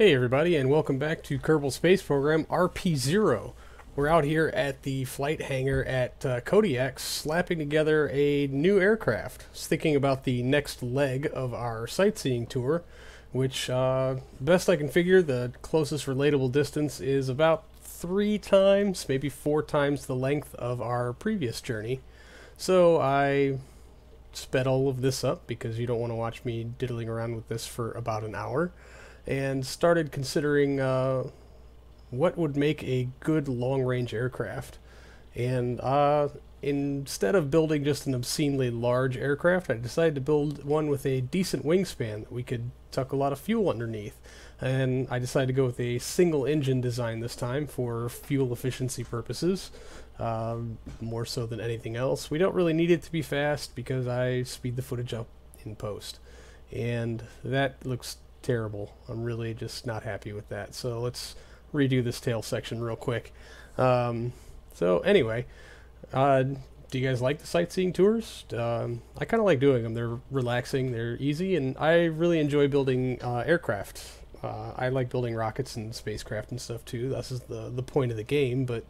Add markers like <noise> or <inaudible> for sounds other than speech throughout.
Hey everybody, and welcome back to Kerbal Space Program RP0. We're out here at the flight hangar at uh, Kodiak, slapping together a new aircraft. Thinking about the next leg of our sightseeing tour, which, uh, best I can figure, the closest relatable distance is about three times, maybe four times the length of our previous journey. So I sped all of this up because you don't want to watch me diddling around with this for about an hour and started considering uh, what would make a good long range aircraft. And uh, instead of building just an obscenely large aircraft, I decided to build one with a decent wingspan that we could tuck a lot of fuel underneath. And I decided to go with a single engine design this time for fuel efficiency purposes, uh, more so than anything else. We don't really need it to be fast because I speed the footage up in post. And that looks terrible. I'm really just not happy with that. So let's redo this tail section real quick. Um, so anyway, uh, do you guys like the sightseeing tours? Um, I kind of like doing them. They're relaxing, they're easy, and I really enjoy building uh, aircraft. Uh, I like building rockets and spacecraft and stuff too. This is the the point of the game, but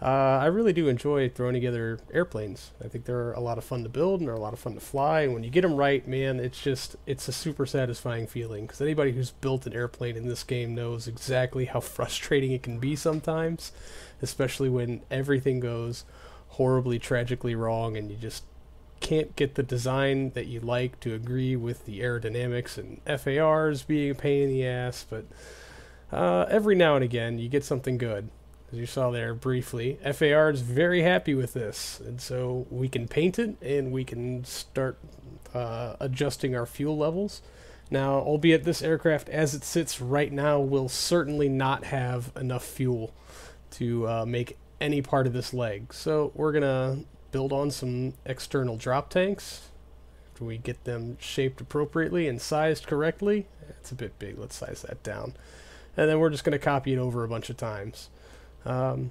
uh, I really do enjoy throwing together airplanes. I think they're a lot of fun to build and they're a lot of fun to fly. And when you get them right, man, it's just it's a super satisfying feeling. Because anybody who's built an airplane in this game knows exactly how <laughs> frustrating it can be sometimes, especially when everything goes horribly, tragically wrong, and you just can't get the design that you like to agree with the aerodynamics and FARs being a pain in the ass. But uh, every now and again, you get something good as you saw there briefly. FAR is very happy with this, and so we can paint it and we can start uh, adjusting our fuel levels. Now, albeit this aircraft as it sits right now will certainly not have enough fuel to uh, make any part of this leg. So we're going to build on some external drop tanks. After we get them shaped appropriately and sized correctly, it's a bit big, let's size that down. And then we're just going to copy it over a bunch of times. Um,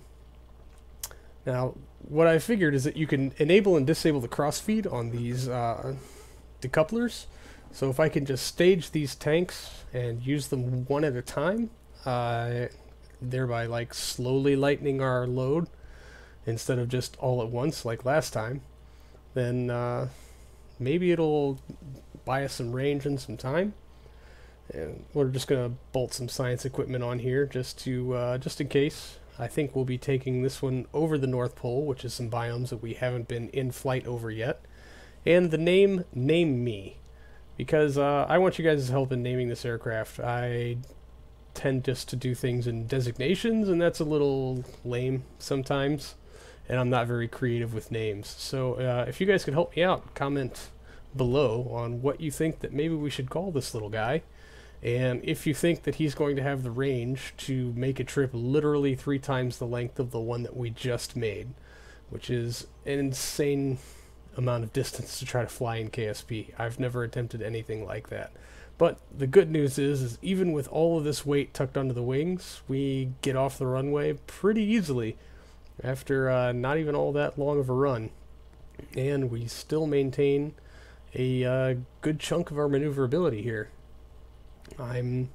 now, what I figured is that you can enable and disable the crossfeed on these uh, decouplers. So if I can just stage these tanks and use them one at a time, uh, thereby like slowly lightening our load instead of just all at once like last time, then uh, maybe it'll buy us some range and some time. And we're just gonna bolt some science equipment on here just to uh, just in case. I think we'll be taking this one over the North Pole, which is some biomes that we haven't been in flight over yet. And the name, Name Me, because uh, I want you guys' help in naming this aircraft. I tend just to do things in designations, and that's a little lame sometimes, and I'm not very creative with names. So uh, if you guys could help me out, comment below on what you think that maybe we should call this little guy. And if you think that he's going to have the range to make a trip literally three times the length of the one that we just made, which is an insane amount of distance to try to fly in KSP. I've never attempted anything like that. But the good news is, is even with all of this weight tucked under the wings, we get off the runway pretty easily after uh, not even all that long of a run. And we still maintain a uh, good chunk of our maneuverability here. I'm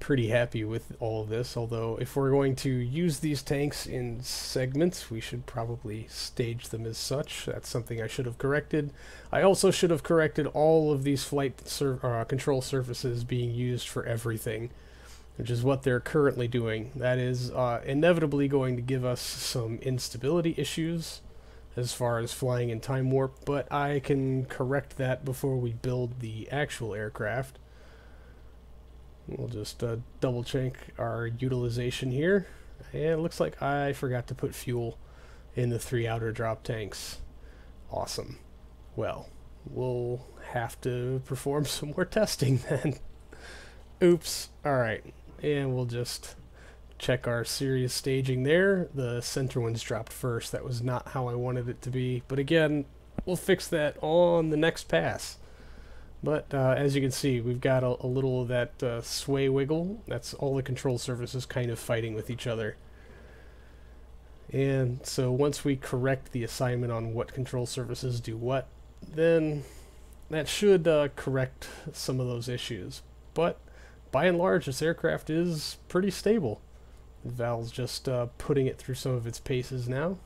pretty happy with all of this, although if we're going to use these tanks in segments, we should probably stage them as such. That's something I should have corrected. I also should have corrected all of these flight sur uh, control surfaces being used for everything, which is what they're currently doing. That is uh, inevitably going to give us some instability issues as far as flying in time warp, but I can correct that before we build the actual aircraft. We'll just uh, double check our utilization here. And it looks like I forgot to put fuel in the three outer drop tanks. Awesome. Well, we'll have to perform <laughs> some more testing then. Oops. Alright. And we'll just check our series staging there. The center one's dropped first. That was not how I wanted it to be. But again, we'll fix that on the next pass. But uh, as you can see, we've got a, a little of that uh, sway wiggle. That's all the control surfaces kind of fighting with each other. And so once we correct the assignment on what control surfaces do what, then that should uh, correct some of those issues. But by and large, this aircraft is pretty stable. Val's just uh, putting it through some of its paces now.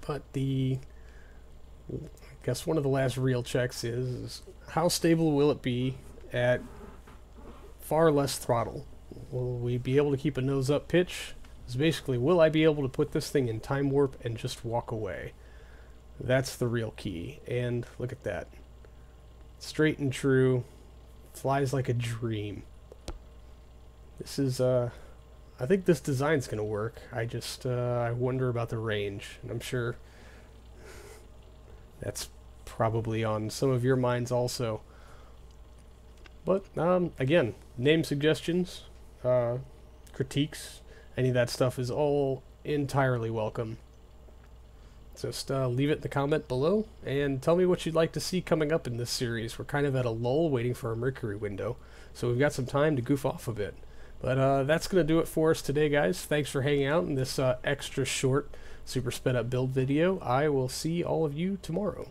But the, guess one of the last real checks is, is how stable will it be at far less throttle? Will we be able to keep a nose up pitch? Is basically, will I be able to put this thing in time warp and just walk away? That's the real key. And look at that. Straight and true. Flies like a dream. This is, uh, I think this design's going to work. I just, uh, I wonder about the range. And I'm sure that's probably on some of your minds also. But, um, again, name suggestions, uh, critiques, any of that stuff is all entirely welcome. Just uh, leave it in the comment below and tell me what you'd like to see coming up in this series. We're kind of at a lull waiting for our Mercury window, so we've got some time to goof off a bit. But uh, that's going to do it for us today, guys. Thanks for hanging out in this uh, extra short super sped up build video. I will see all of you tomorrow.